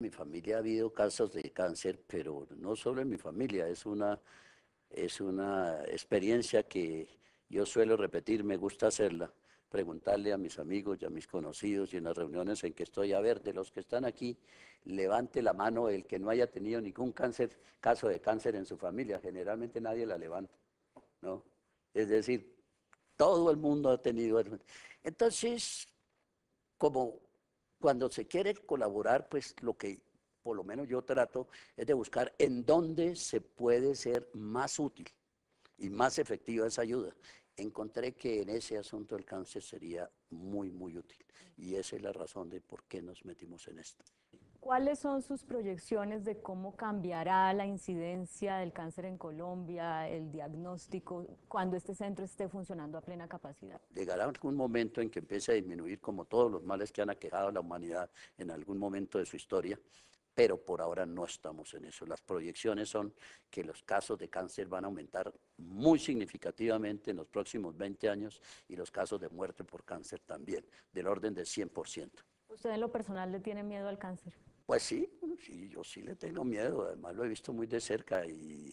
mi familia ha habido casos de cáncer, pero no solo en mi familia, es una, es una experiencia que yo suelo repetir, me gusta hacerla, preguntarle a mis amigos y a mis conocidos y en las reuniones en que estoy, a ver, de los que están aquí, levante la mano el que no haya tenido ningún caso de cáncer en su familia, generalmente nadie la levanta, ¿no? Es decir, todo el mundo ha tenido... Entonces, como cuando se quiere colaborar, pues lo que por lo menos yo trato es de buscar en dónde se puede ser más útil y más efectiva esa ayuda. Encontré que en ese asunto el cáncer sería muy, muy útil. Y esa es la razón de por qué nos metimos en esto. ¿Cuáles son sus proyecciones de cómo cambiará la incidencia del cáncer en Colombia, el diagnóstico, cuando este centro esté funcionando a plena capacidad? Llegará algún momento en que empiece a disminuir como todos los males que han aquejado a la humanidad en algún momento de su historia, pero por ahora no estamos en eso. Las proyecciones son que los casos de cáncer van a aumentar muy significativamente en los próximos 20 años y los casos de muerte por cáncer también, del orden del 100%. ¿Usted en lo personal le tiene miedo al cáncer? Pues sí, sí, yo sí le tengo miedo, además lo he visto muy de cerca y,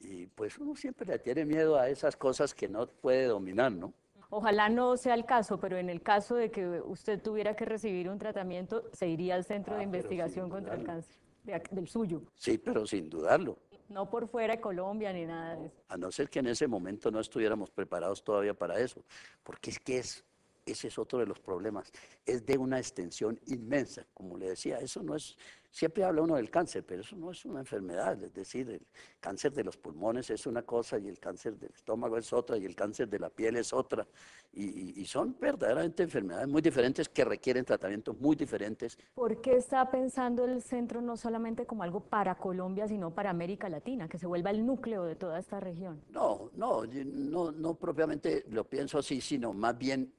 y pues uno siempre le tiene miedo a esas cosas que no puede dominar, ¿no? Ojalá no sea el caso, pero en el caso de que usted tuviera que recibir un tratamiento, se iría al Centro Ah, de pero Investigación contra el. Cáncer, de del suyo, Sí, pero sin dudarlo. no por fuera de Colombia ni nada de eso. A no ser que en ese momento no estuviéramos preparados todavía para eso, porque es que es, ese es otro de los problemas, es de una extensión inmensa, como le decía, eso no es, siempre habla uno del cáncer, pero eso no es una enfermedad, es decir, el cáncer de los pulmones es una cosa y el cáncer del estómago es otra y el cáncer de la piel es otra, y, y- son verdaderamente enfermedades muy diferentes que requieren tratamientos muy diferentes ¿Por qué está pensando el centro no solamente como algo para Colombia, sino para América Latina, que se vuelva el núcleo de toda esta región? No, no, no, no propiamente lo pienso así, sino más bien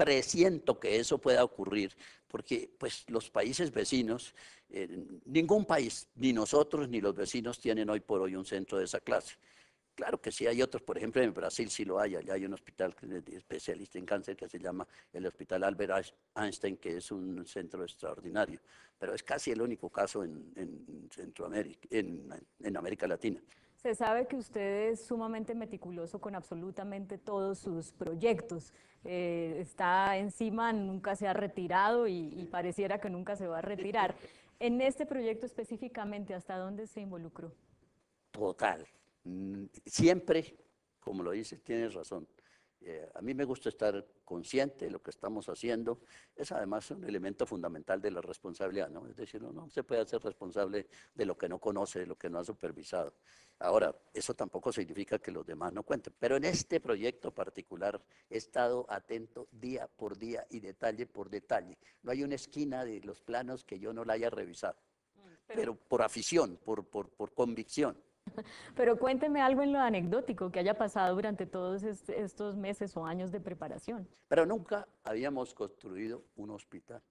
presiento que eso pueda ocurrir, porque pues los países vecinos, eh, ningún país, ni nosotros ni los vecinos tienen hoy por hoy un centro de esa clase. Claro que sí hay otros, por ejemplo en Brasil sí lo hay, allá hay un hospital especialista en cáncer que se llama el Hospital Albert Einstein, que es un centro extraordinario, pero es casi el único caso en Centroamérica, en, en América Latina. Se sabe que usted es sumamente meticuloso con absolutamente todos sus proyectos. Eh, está encima, nunca se ha retirado y, y pareciera que nunca se va a retirar. En este proyecto específicamente, ¿hasta dónde se involucró? Total. Mm, Siempre, como lo dices, tienes razón. Eh, a mí me gusta estar consciente de lo que estamos haciendo. Es además un elemento fundamental de la responsabilidad, ¿no? Es decir, no se puede hacer responsable de lo que no conoce, de lo que no ha supervisado. Ahora, eso tampoco significa que los demás no cuenten, pero en este proyecto particular he estado atento día por día y detalle por detalle. No hay una esquina de los planos que yo no la haya revisado, pero por afición, por, por, por convicción. Pero cuénteme algo en lo anecdótico que haya pasado durante todos est- estos meses o años de preparación. Pero nunca habíamos construido un hospital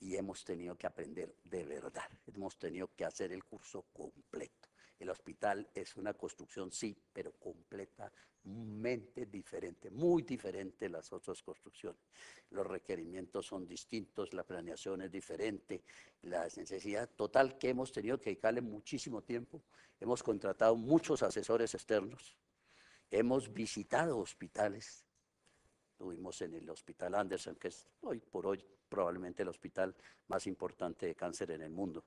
y hemos tenido que aprender de verdad. Hemos tenido que hacer el curso completo. El hospital es una construcción, sí, pero completamente diferente, muy diferente de las otras construcciones. Los requerimientos son distintos, la planeación es diferente, la necesidad total que hemos tenido que dedicarle muchísimo tiempo. Hemos contratado muchos asesores externos, hemos visitado hospitales, Estuvimos en el Hospital Anderson, que es hoy por hoy probablemente el hospital más importante de cáncer en el mundo,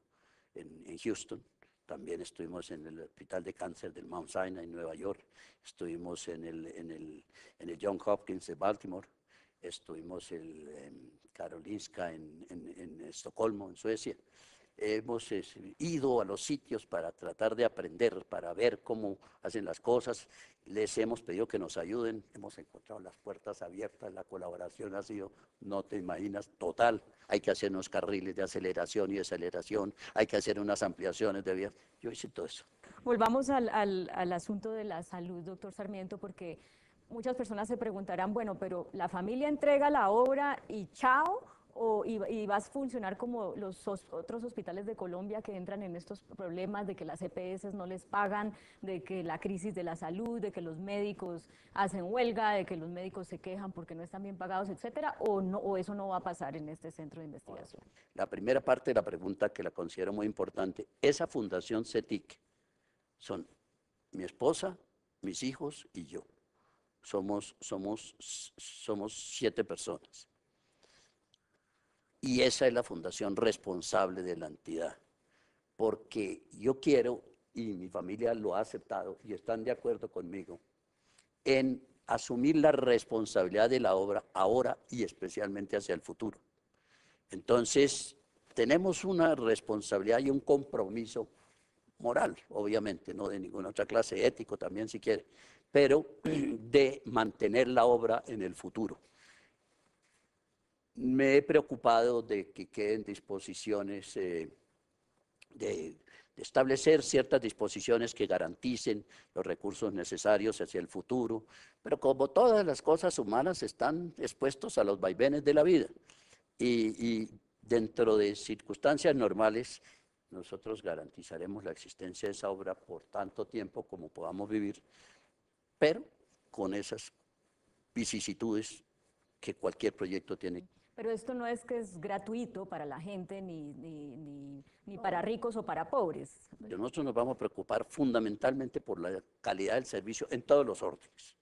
en, en Houston. También estuvimos en el Hospital de Cáncer del Mount Sinai en Nueva York. Estuvimos en el, en el, en el John Hopkins de Baltimore. Estuvimos el, en Karolinska en, en, en Estocolmo, en Suecia. Hemos ido a los sitios para tratar de aprender, para ver cómo hacen las cosas. Les hemos pedido que nos ayuden. Hemos encontrado las puertas abiertas. La colaboración ha sido, no te imaginas, total. Hay que hacer unos carriles de aceleración y desaceleración. Hay que hacer unas ampliaciones de vías. Yo hice todo eso. Volvamos al, al- al asunto de la salud, doctor Sarmiento, porque muchas personas se preguntarán, bueno, pero la familia entrega la obra y chao, o, y, vas a funcionar como los otros hospitales de Colombia que entran en estos problemas de que las EPS no les pagan, de que la crisis de la salud, de que los médicos hacen huelga, de que los médicos se quejan porque no están bien pagados, etcétera, o, eso no va a pasar en este centro de investigación? La primera parte de la pregunta que la considero muy importante, esa fundación CETIC son mi esposa, mis hijos y yo. Somos, somos, somos siete personas. Y esa es la fundación responsable de la entidad. Porque yo quiero, y mi familia lo ha aceptado y están de acuerdo conmigo, en asumir la responsabilidad de la obra ahora y especialmente hacia el futuro. Entonces, tenemos una responsabilidad y un compromiso moral, obviamente, no de ninguna otra clase, ético también si quiere, pero de mantener la obra en el futuro me he preocupado de que queden disposiciones, eh, de, establecer ciertas disposiciones que garanticen los recursos necesarios hacia el futuro, pero como todas las cosas humanas están expuestos a los vaivenes de la vida y, y dentro de circunstancias normales, nosotros garantizaremos la existencia de esa obra por tanto tiempo como podamos vivir, pero con esas vicisitudes que cualquier proyecto tiene pero esto no es que es gratuito para la gente, ni, ni, ni, para ricos o para pobres. Nosotros nos vamos a preocupar fundamentalmente por la calidad del servicio en todos los órdenes.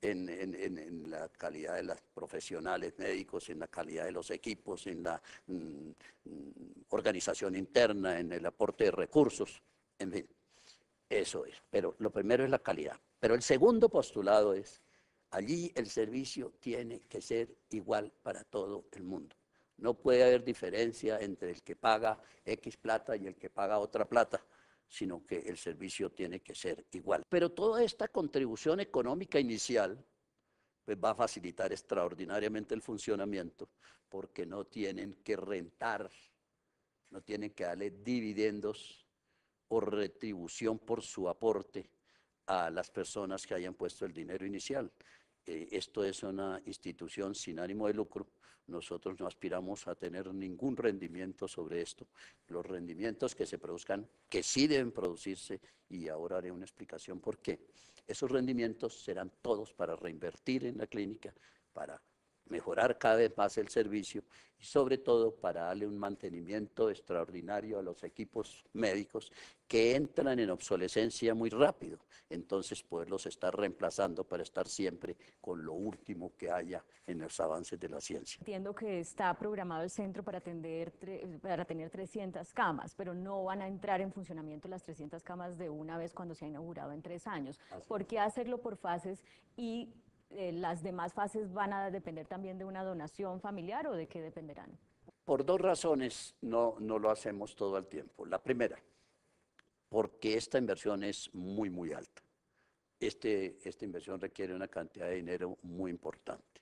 En, en, en, la calidad de los profesionales médicos, en la calidad de los equipos, en la mm, mm, organización interna, en el aporte de recursos, en fin, eso es. Pero lo primero es la calidad. Pero el segundo postulado es Allí el servicio tiene que ser igual para todo el mundo. No puede haber diferencia entre el que paga X plata y el que paga otra plata, sino que el servicio tiene que ser igual. Pero toda esta contribución económica inicial pues va a facilitar extraordinariamente el funcionamiento porque no tienen que rentar, no tienen que darle dividendos o retribución por su aporte a las personas que hayan puesto el dinero inicial. Eh, esto es una institución sin ánimo de lucro. Nosotros no aspiramos a tener ningún rendimiento sobre esto. Los rendimientos que se produzcan, que sí deben producirse, y ahora haré una explicación por qué, esos rendimientos serán todos para reinvertir en la clínica, para mejorar cada vez más el servicio y sobre todo para darle un mantenimiento extraordinario a los equipos médicos que entran en obsolescencia muy rápido. Entonces poderlos estar reemplazando para estar siempre con lo último que haya en los avances de la ciencia. Entiendo que está programado el centro para, atender, para tener 300 camas, pero no van a entrar en funcionamiento las 300 camas de una vez cuando se ha inaugurado en tres años. ¿Por qué hacerlo por fases y eh, las demás fases van a depender también de una donación familiar o de qué dependerán? Por dos razones no, no lo hacemos todo el tiempo. La primera, porque esta inversión es muy, muy alta. Este, esta inversión requiere una cantidad de dinero muy importante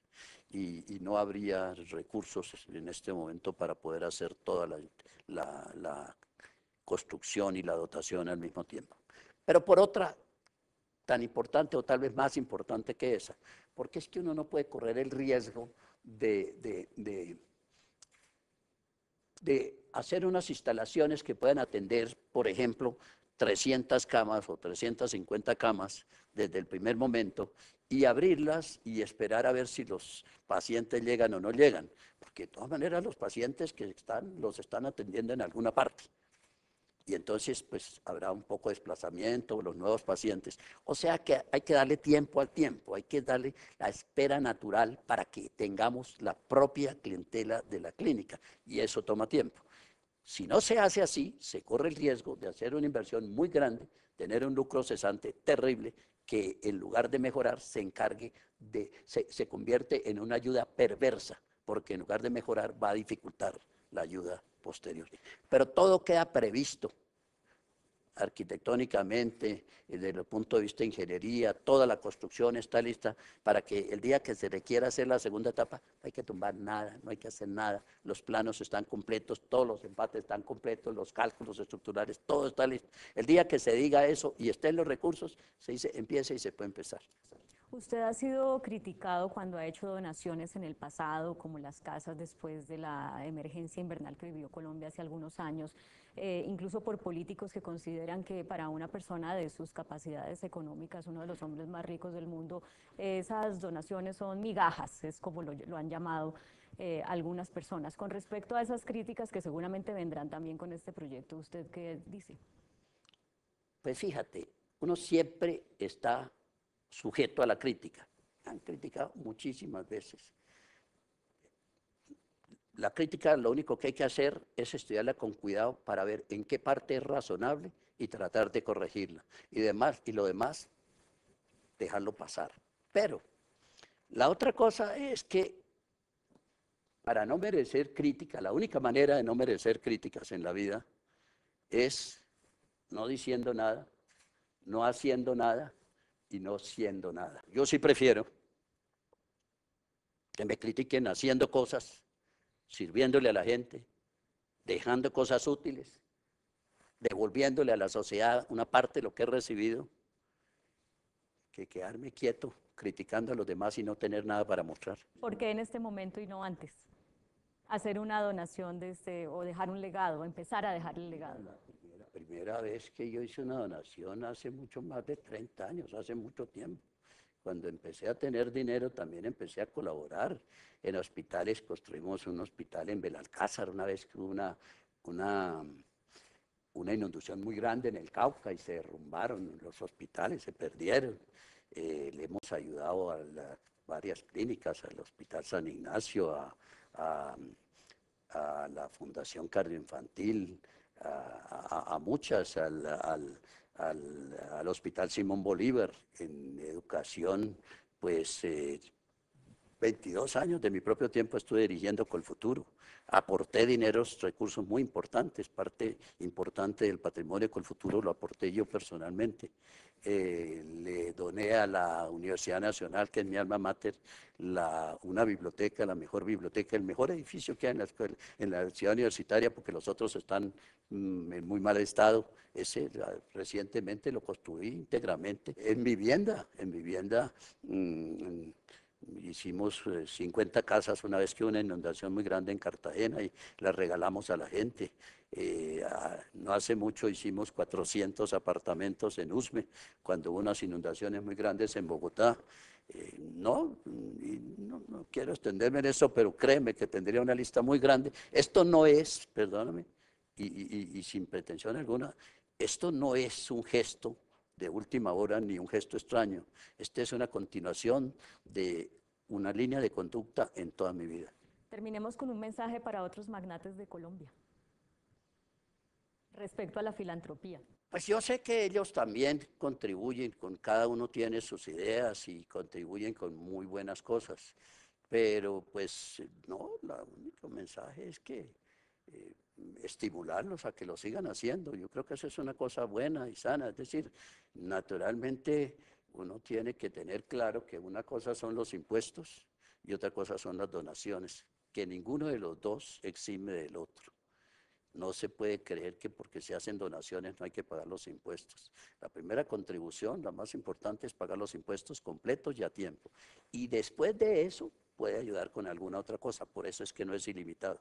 y, no habría recursos en este momento para poder hacer toda la, la construcción y la dotación al mismo tiempo. Pero por otra, tan importante o tal vez más importante que esa, porque es que uno no puede correr el riesgo de, de, hacer unas instalaciones que puedan atender, por ejemplo, 300 camas o 350 camas desde el primer momento y abrirlas y esperar a ver si los pacientes llegan o no llegan, porque de todas maneras los pacientes que están los están atendiendo en alguna parte y entonces pues habrá un poco de desplazamiento, los nuevos pacientes. O sea que hay que darle tiempo al tiempo, hay que darle la espera natural para que tengamos la propia clientela de la clínica y eso toma tiempo. Si no se hace así, se corre el riesgo de hacer una inversión muy grande, tener un lucro cesante terrible que en lugar de mejorar se encargue de, se, se convierte en una ayuda perversa, porque en lugar de mejorar va a dificultar la ayuda posterior. Pero todo queda previsto arquitectónicamente, desde el punto de vista de ingeniería, toda la construcción está lista para que el día que se requiera hacer la segunda etapa, no hay que tumbar nada, no hay que hacer nada, los planos están completos, todos los empates están completos, los cálculos estructurales, todo está listo. El día que se diga eso y estén los recursos, se dice empieza y se puede empezar. Usted ha sido criticado cuando ha hecho donaciones en el pasado, como las casas después de la emergencia invernal que vivió Colombia hace algunos años, eh, incluso por políticos que consideran que para una persona de sus capacidades económicas, uno de los hombres más ricos del mundo, esas donaciones son migajas, es como lo, han llamado eh, algunas personas. Con respecto a esas críticas que seguramente vendrán también con este proyecto, ¿usted qué dice? Pues fíjate, uno siempre está sujeto a la crítica. Han criticado muchísimas veces. La crítica lo único que hay que hacer es estudiarla con cuidado para ver en qué parte es razonable y tratar de corregirla. Y, demás, y lo demás, dejarlo pasar. Pero la otra cosa es que para no merecer crítica, la única manera de no merecer críticas en la vida es no diciendo nada, no haciendo nada y no siendo nada. Yo sí prefiero que me critiquen haciendo cosas, sirviéndole a la gente, dejando cosas útiles, devolviéndole a la sociedad una parte de lo que he recibido, que quedarme quieto criticando a los demás y no tener nada para mostrar. ¿Por qué en este momento y no antes? Hacer una donación de este, o dejar un legado, empezar a dejar el legado primera vez que yo hice una donación hace mucho más de 30 años, hace mucho tiempo. Cuando empecé a tener dinero también empecé a colaborar en hospitales. Construimos un hospital en Belalcázar una vez que hubo una, una, una inundación muy grande en el Cauca y se derrumbaron los hospitales, se perdieron. Eh, le hemos ayudado a varias clínicas, al Hospital San Ignacio, a, a, a la Fundación Cardioinfantil, a, muchas, al, al, al, Hospital Simón Bolívar, en educación, pues 22 eh, años de mi propio tiempo estuve dirigiendo Colfuturo. Aporté dineros, recursos muy importantes, parte importante del patrimonio Colfuturo lo aporté yo personalmente. Eh, le doné a la Universidad Nacional, que es mi alma mater, una biblioteca, la mejor biblioteca, el mejor edificio que hay en la, en la ciudad universitaria, porque los otros están mm, en muy mal estado. Ese recientemente lo construí íntegramente en vivienda, en vivienda. Mm, hicimos 50 eh, casas una vez que una inundación muy grande en Cartagena y las regalamos a la gente. Eh, no hace mucho hicimos 400 apartamentos en Usme, cuando hubo unas inundaciones muy grandes en Bogotá. Eh, no, no, quiero extenderme en eso, pero créeme que tendría una lista muy grande. Esto no es, perdóname, y, y sin pretensión alguna, esto no es un gesto de última hora ni un gesto extraño. Esta es una continuación de una línea de conducta en toda mi vida. Terminemos con un mensaje para otros magnates de Colombia respecto a la filantropía? Pues yo sé que ellos también contribuyen, con cada uno tiene sus ideas y contribuyen con muy buenas cosas, pero pues no, el único mensaje es que eh, estimularlos a que lo sigan haciendo. Yo creo que eso es una cosa buena y sana, es decir, naturalmente uno tiene que tener claro que una cosa son los impuestos y otra cosa son las donaciones, que ninguno de los dos exime del otro. No se puede creer que porque se hacen donaciones no hay que pagar los impuestos. La primera contribución, la más importante, es pagar los impuestos completos y a tiempo. Y después de eso puede ayudar con alguna otra cosa. Por eso es que no es ilimitado.